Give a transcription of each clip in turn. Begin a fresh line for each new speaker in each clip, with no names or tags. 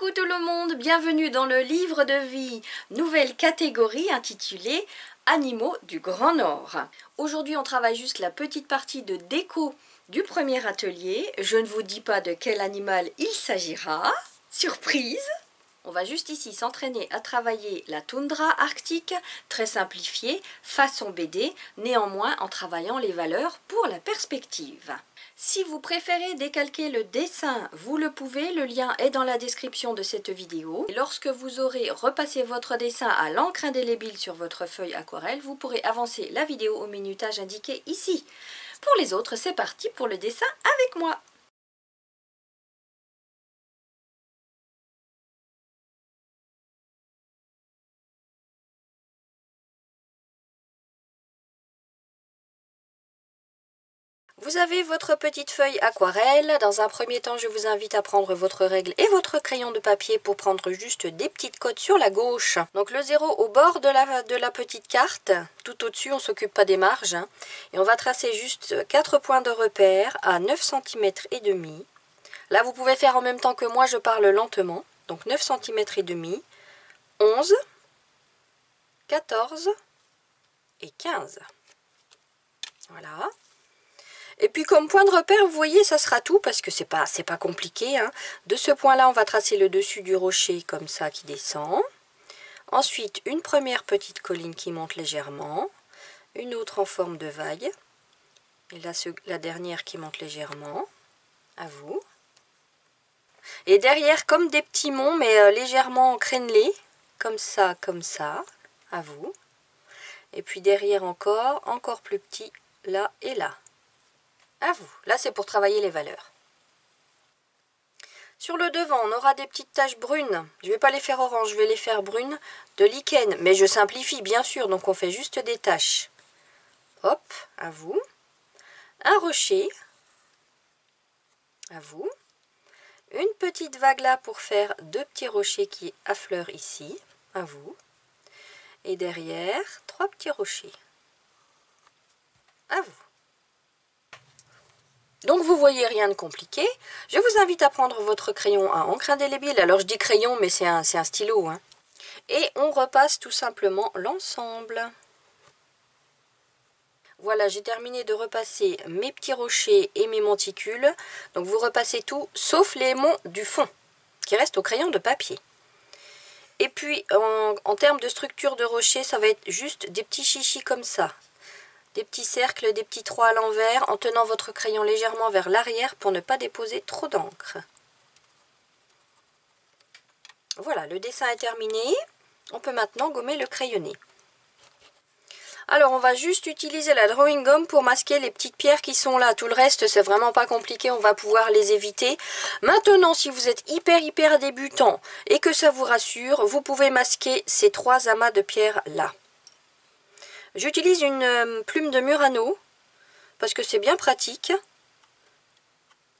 Coucou tout le monde, bienvenue dans le livre de vie, nouvelle catégorie intitulée Animaux du Grand Nord. Aujourd'hui on travaille juste la petite partie de déco du premier atelier. Je ne vous dis pas de quel animal il s'agira. Surprise on va juste ici s'entraîner à travailler la toundra arctique, très simplifiée, façon BD, néanmoins en travaillant les valeurs pour la perspective. Si vous préférez décalquer le dessin, vous le pouvez, le lien est dans la description de cette vidéo. lorsque vous aurez repassé votre dessin à l'encre indélébile sur votre feuille aquarelle, vous pourrez avancer la vidéo au minutage indiqué ici. Pour les autres, c'est parti pour le dessin avec moi Vous avez votre petite feuille aquarelle. Dans un premier temps, je vous invite à prendre votre règle et votre crayon de papier pour prendre juste des petites côtes sur la gauche. Donc le zéro au bord de la, petite carte. Tout au-dessus, on s'occupe pas des marges. Hein. Et on va tracer juste 4 points de repère à 9 cm et demi. Là, vous pouvez faire en même temps que moi, je parle lentement. Donc 9 cm et demi, 11, 14 et 15. Voilà. Et puis comme point de repère, vous voyez, ça sera tout parce que c'est pas, pas compliqué. Hein. De ce point-là, on va tracer le dessus du rocher comme ça qui descend. Ensuite, une première petite colline qui monte légèrement. Une autre en forme de vague. Et là, la dernière qui monte légèrement. À vous. Et derrière, comme des petits monts, mais euh, légèrement crénelés. Comme ça, comme ça. À vous. Et puis derrière encore, encore plus petit, là et là. À vous. Là, c'est pour travailler les valeurs. Sur le devant, on aura des petites taches brunes. Je ne vais pas les faire orange, je vais les faire brunes de lichen. Mais je simplifie, bien sûr, donc on fait juste des taches. Hop, à vous. Un rocher. À vous. Une petite vague là pour faire deux petits rochers qui affleurent ici. À vous. Et derrière, trois petits rochers. À vous. Donc vous voyez rien de compliqué. Je vous invite à prendre votre crayon à encre indélébile. Alors je dis crayon mais c'est un, stylo. Hein. Et on repasse tout simplement l'ensemble. Voilà, j'ai terminé de repasser mes petits rochers et mes monticules. Donc vous repassez tout, sauf les monts du fond, qui restent au crayon de papier. Et puis, en, en termes de structure de rocher, ça va être juste des petits chichis comme ça des petits cercles, des petits trous à l'envers en tenant votre crayon légèrement vers l'arrière pour ne pas déposer trop d'encre. Voilà, le dessin est terminé. On peut maintenant gommer le crayonné. Alors, on va juste utiliser la drawing gum pour masquer les petites pierres qui sont là. Tout le reste, c'est vraiment pas compliqué, on va pouvoir les éviter. Maintenant, si vous êtes hyper, hyper débutant et que ça vous rassure, vous pouvez masquer ces trois amas de pierres là. J'utilise une euh, plume de Murano parce que c'est bien pratique.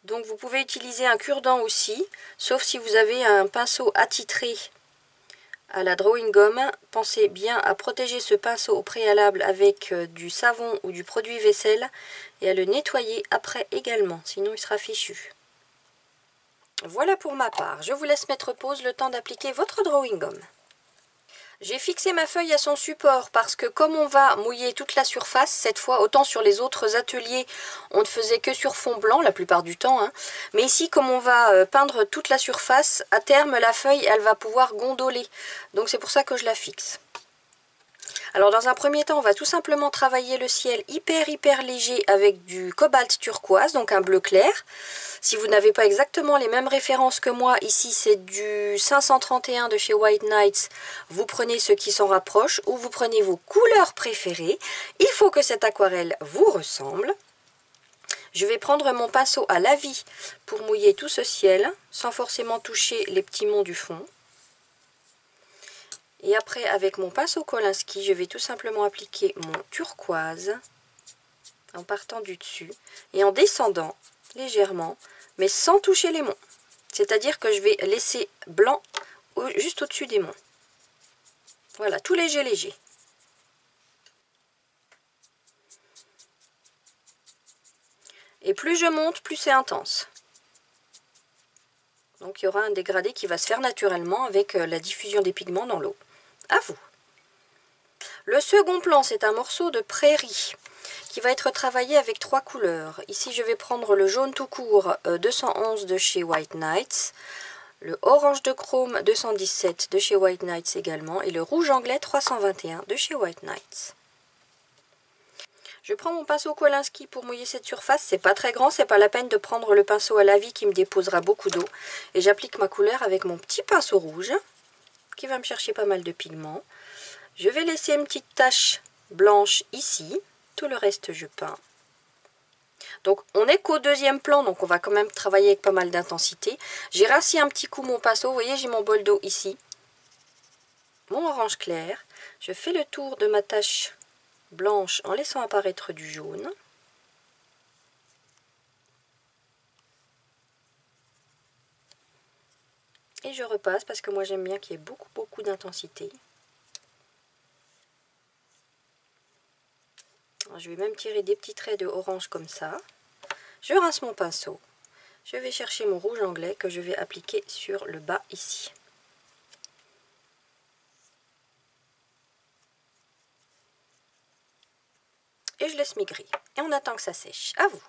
Donc vous pouvez utiliser un cure-dent aussi, sauf si vous avez un pinceau attitré à la drawing gum. Pensez bien à protéger ce pinceau au préalable avec euh, du savon ou du produit vaisselle et à le nettoyer après également, sinon il sera fichu. Voilà pour ma part. Je vous laisse mettre pause le temps d'appliquer votre drawing gum. J'ai fixé ma feuille à son support parce que comme on va mouiller toute la surface, cette fois, autant sur les autres ateliers, on ne faisait que sur fond blanc la plupart du temps. Hein. Mais ici, comme on va euh, peindre toute la surface, à terme, la feuille, elle va pouvoir gondoler. Donc c'est pour ça que je la fixe. Alors dans un premier temps, on va tout simplement travailler le ciel hyper hyper léger avec du cobalt turquoise, donc un bleu clair. Si vous n'avez pas exactement les mêmes références que moi, ici c'est du 531 de chez White Nights, vous prenez ce qui s'en rapproche ou vous prenez vos couleurs préférées. Il faut que cette aquarelle vous ressemble. Je vais prendre mon pinceau à la vie pour mouiller tout ce ciel sans forcément toucher les petits monts du fond. Et après, avec mon pinceau Kolinsky, je vais tout simplement appliquer mon turquoise en partant du dessus et en descendant légèrement, mais sans toucher les monts. C'est-à-dire que je vais laisser blanc juste au-dessus des monts. Voilà, tout léger, léger. Et plus je monte, plus c'est intense. Donc il y aura un dégradé qui va se faire naturellement avec euh, la diffusion des pigments dans l'eau. À vous. Le second plan, c'est un morceau de prairie qui va être travaillé avec trois couleurs. Ici, je vais prendre le jaune tout court 211 euh, de chez White Knights, le orange de chrome 217 de chez White Knights également, et le rouge anglais 321 de chez White Knights. Je prends mon pinceau Kolinsky pour mouiller cette surface. C'est pas très grand, c'est pas la peine de prendre le pinceau à la vie qui me déposera beaucoup d'eau. Et j'applique ma couleur avec mon petit pinceau rouge qui va me chercher pas mal de pigments. Je vais laisser une petite tache blanche ici. Tout le reste, je peins. Donc, on n'est qu'au deuxième plan, donc on va quand même travailler avec pas mal d'intensité. J'ai rassis un petit coup mon pinceau. Vous voyez, j'ai mon bol d'eau ici. Mon orange clair. Je fais le tour de ma tache blanche en laissant apparaître du jaune. Et je repasse parce que moi j'aime bien qu'il y ait beaucoup beaucoup d'intensité. Je vais même tirer des petits traits de orange comme ça. Je rince mon pinceau. Je vais chercher mon rouge anglais que je vais appliquer sur le bas ici. et je laisse maigrir. Et on attend que ça sèche. À vous.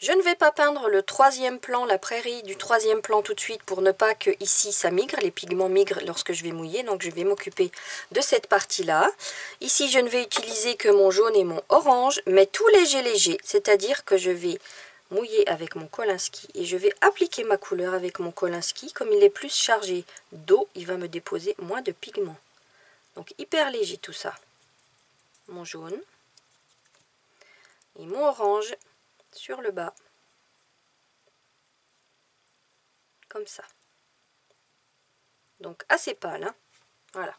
Je ne vais pas peindre le troisième plan, la prairie du troisième plan tout de suite pour ne pas que ici ça migre, les pigments migrent lorsque je vais mouiller, donc je vais m'occuper de cette partie-là. Ici je ne vais utiliser que mon jaune et mon orange, mais tout léger léger, c'est-à-dire que je vais mouiller avec mon Kolinsky et je vais appliquer ma couleur avec mon Kolinsky. Comme il est plus chargé d'eau, il va me déposer moins de pigments. Donc hyper léger tout ça mon jaune et mon orange sur le bas comme ça donc assez pâle hein. voilà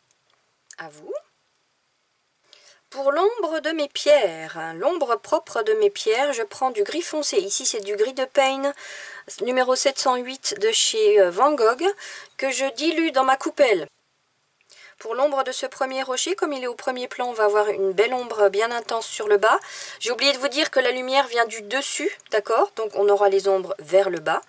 à vous pour l'ombre de mes pierres, hein, l'ombre propre de mes pierres, je prends du gris foncé. Ici, c'est du gris de Payne numéro 708 de chez euh, Van Gogh que je dilue dans ma coupelle. Pour l'ombre de ce premier rocher, comme il est au premier plan, on va avoir une belle ombre bien intense sur le bas. J'ai oublié de vous dire que la lumière vient du dessus, d'accord? Donc on aura les ombres vers le bas.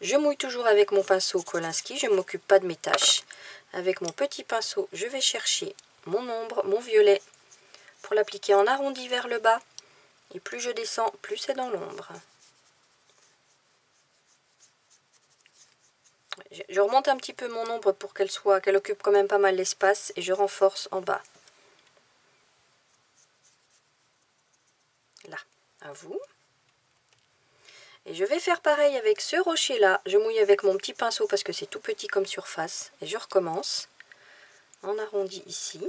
Je mouille toujours avec mon pinceau Kolinsky, je ne m'occupe pas de mes taches. Avec mon petit pinceau, je vais chercher mon ombre, mon violet, pour l'appliquer en arrondi vers le bas. Et plus je descends, plus c'est dans l'ombre. Je remonte un petit peu mon ombre pour qu'elle soit, qu'elle occupe quand même pas mal l'espace et je renforce en bas. Là, à vous. Et je vais faire pareil avec ce rocher là. Je mouille avec mon petit pinceau parce que c'est tout petit comme surface. Et je recommence. On arrondit ici.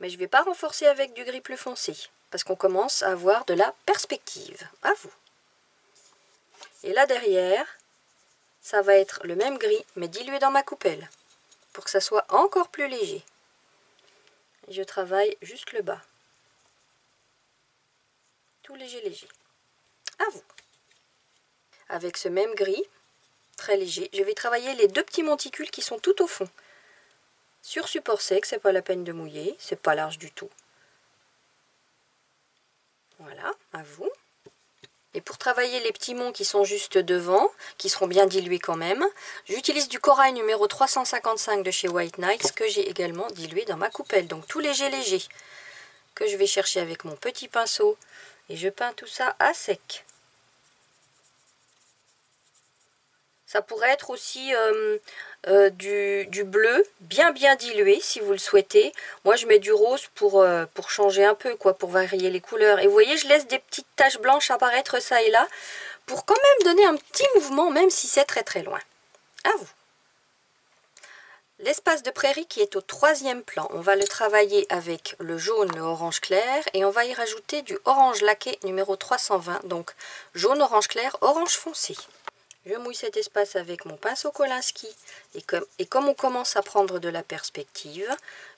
Mais je ne vais pas renforcer avec du gris plus foncé. Parce qu'on commence à avoir de la perspective. À vous. Et là derrière, ça va être le même gris, mais dilué dans ma coupelle, pour que ça soit encore plus léger. je travaille juste le bas. Tout léger, léger. À vous. Avec ce même gris, très léger, je vais travailler les deux petits monticules qui sont tout au fond. Sur support sec, c'est pas la peine de mouiller, c'est pas large du tout. Voilà, à vous. Et pour travailler les petits monts qui sont juste devant, qui seront bien dilués quand même, j'utilise du corail numéro 355 de chez White Knights que j'ai également dilué dans ma coupelle. Donc tout léger léger que je vais chercher avec mon petit pinceau et je peins tout ça à sec. Ça pourrait être aussi euh, euh, du, bleu bien bien dilué si vous le souhaitez. Moi je mets du rose pour, euh, pour changer un peu, quoi, pour varier les couleurs. Et vous voyez, je laisse des petites taches blanches apparaître ça et là pour quand même donner un petit mouvement, même si c'est très très loin. À vous. L'espace de prairie qui est au troisième plan, on va le travailler avec le jaune, le orange clair et on va y rajouter du orange laqué numéro 320, donc jaune, orange clair, orange foncé. Je mouille cet espace avec mon pinceau Kolinsky et comme, et comme on commence à prendre de la perspective,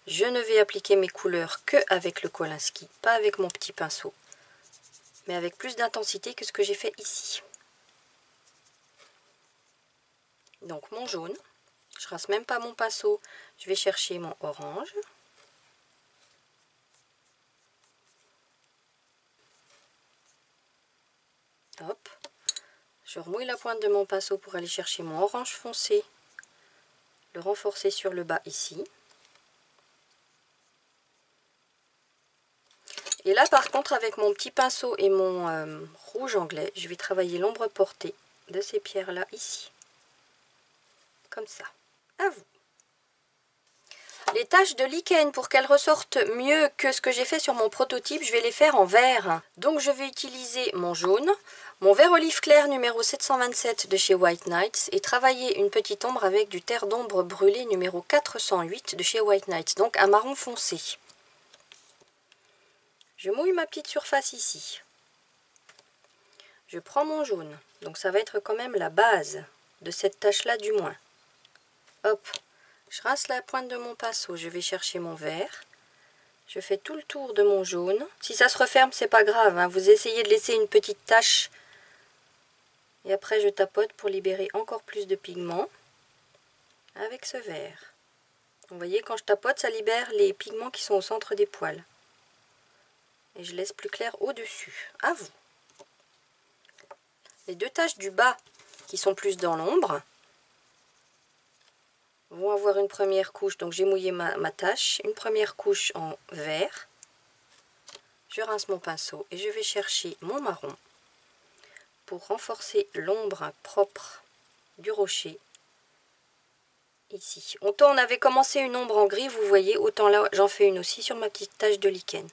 je ne vais appliquer mes couleurs que avec le Kolinsky, pas avec mon petit pinceau, mais avec plus d'intensité que ce que j'ai fait ici. Donc mon jaune, je rase même pas mon pinceau, je vais chercher mon orange. Je remouille la pointe de mon pinceau pour aller chercher mon orange foncé, le renforcer sur le bas ici. Et là par contre avec mon petit pinceau et mon euh, rouge anglais, je vais travailler l'ombre portée de ces pierres là ici. Comme ça. À vous. Les taches de lichen, pour qu'elles ressortent mieux que ce que j'ai fait sur mon prototype, je vais les faire en vert. Donc je vais utiliser mon jaune, mon vert olive clair numéro 727 de chez White Nights et travailler une petite ombre avec du terre d'ombre brûlé numéro 408 de chez White Nights, donc un marron foncé. Je mouille ma petite surface ici. Je prends mon jaune, donc ça va être quand même la base de cette tache là du moins. Hop, je rince la pointe de mon pinceau, je vais chercher mon vert. Je fais tout le tour de mon jaune. Si ça se referme, c'est pas grave. Hein. Vous essayez de laisser une petite tache. Et après, je tapote pour libérer encore plus de pigments avec ce vert. Vous voyez, quand je tapote, ça libère les pigments qui sont au centre des poils. Et je laisse plus clair au-dessus. À vous. Les deux taches du bas qui sont plus dans l'ombre, vont avoir une première couche. Donc j'ai mouillé ma, ma tâche, une première couche en vert. Je rince mon pinceau et je vais chercher mon marron renforcer l'ombre propre du rocher ici. Autant on avait commencé une ombre en gris, vous voyez, autant là j'en fais une aussi sur ma petite tache de lichen.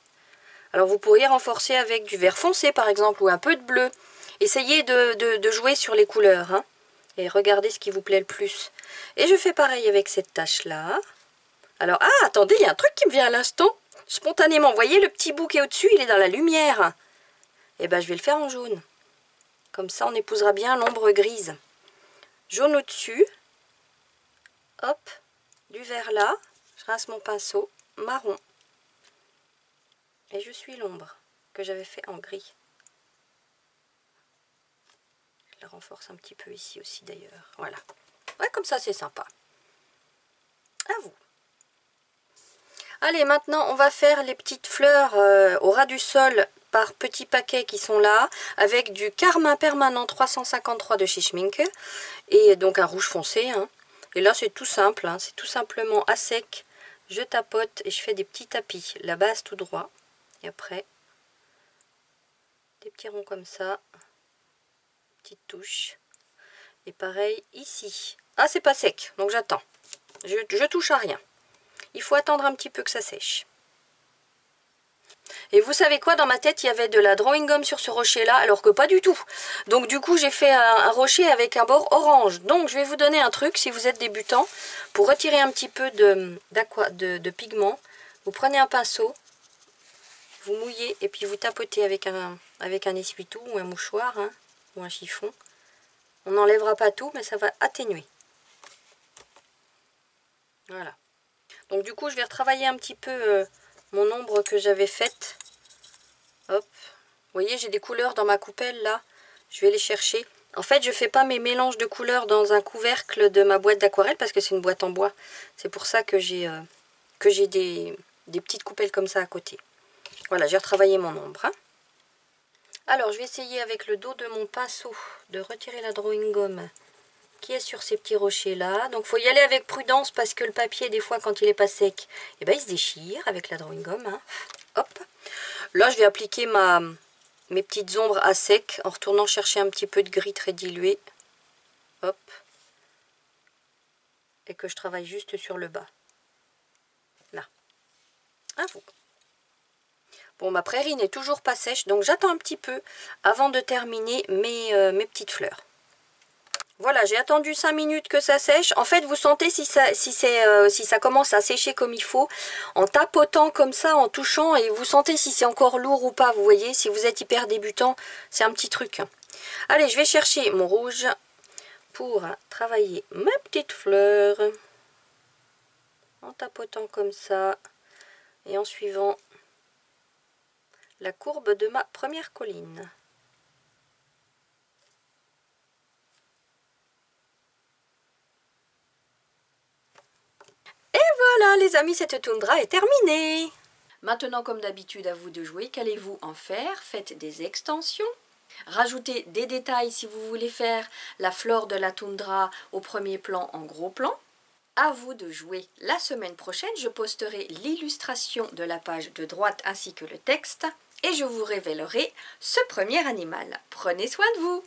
Alors vous pourriez renforcer avec du vert foncé par exemple ou un peu de bleu. Essayez de, jouer sur les couleurs. Hein et regardez ce qui vous plaît le plus. Et je fais pareil avec cette tache-là. Alors, ah, attendez, il y a un truc qui me vient à l'instant. Spontanément, vous voyez le petit bout qui est au-dessus, il est dans la lumière. Et eh bien, je vais le faire en jaune. Comme ça, on épousera bien l'ombre grise. Jaune au-dessus. Hop, du vert là. Je rince mon pinceau. Marron. Et je suis l'ombre que j'avais fait en gris. Je la renforce un petit peu ici aussi d'ailleurs. Voilà. Ouais, comme ça c'est sympa. À vous. Allez, maintenant on va faire les petites fleurs euh, au ras du sol par petits paquets qui sont là, avec du carmin permanent 353 de chez et donc un rouge foncé. Hein. Et là c'est tout simple, hein. c'est tout simplement à sec. Je tapote et je fais des petits tapis, la base tout droit. Et après, des petits ronds comme ça touche. Et pareil ici. Ah, c'est pas sec, donc j'attends. Je touche à rien. Il faut attendre un petit peu que ça sèche. Et vous savez quoi, dans ma tête, il y avait de la drawing gum sur ce rocher-là, alors que pas du tout. Donc du coup, j'ai fait un, rocher avec un bord orange. Donc je vais vous donner un truc, si vous êtes débutant, pour retirer un petit peu de, de, pigment. Vous prenez un pinceau, vous mouillez et puis vous tapotez avec un, avec un essuie-tout ou un mouchoir. Hein un chiffon. On n'enlèvera pas tout, mais ça va atténuer. Voilà. Donc du coup, je vais retravailler un petit peu euh, mon ombre que j'avais faite. Hop. Vous voyez, j'ai des couleurs dans ma coupelle là. Je vais les chercher. En fait, je fais pas mes mélanges de couleurs dans un couvercle de ma boîte d'aquarelle parce que c'est une boîte en bois. C'est pour ça que j'ai euh, des, petites coupelles comme ça à côté. Voilà, j'ai retravaillé mon ombre. Hein. Alors, je vais essayer avec le dos de mon pinceau de retirer la drawing gomme qui est sur ces petits rochers là. Donc, faut y aller avec prudence parce que le papier, des fois, quand il n'est pas sec, eh ben, il se déchire avec la drawing gomme. Hein. Hop. Là, je vais appliquer ma, mes petites ombres à sec en retournant chercher un petit peu de gris très dilué. Hop. Et que je travaille juste sur le bas. Là. À vous. Bon, ma prairie n'est toujours pas sèche, donc j'attends un petit peu avant de terminer mes, euh, mes petites fleurs. Voilà, j'ai attendu 5 minutes que ça sèche. En fait, vous sentez si ça, euh, si ça commence à sécher comme il faut, en tapotant comme ça, en touchant, et vous sentez si c'est encore lourd ou pas, vous voyez. Si vous êtes hyper débutant, c'est un petit truc. Allez, je vais chercher mon rouge pour travailler ma petite fleur. En tapotant comme ça, et en suivant la courbe de ma première colline. Et voilà les amis, cette toundra est terminée Maintenant, comme d'habitude, à vous de jouer. Qu'allez-vous en faire? Faites des extensions. Rajoutez des détails si vous voulez faire la flore de la toundra au premier plan en gros plan. À vous de jouer. La semaine prochaine, je posterai l'illustration de la page de droite ainsi que le texte et je vous révélerai ce premier animal. Prenez soin de vous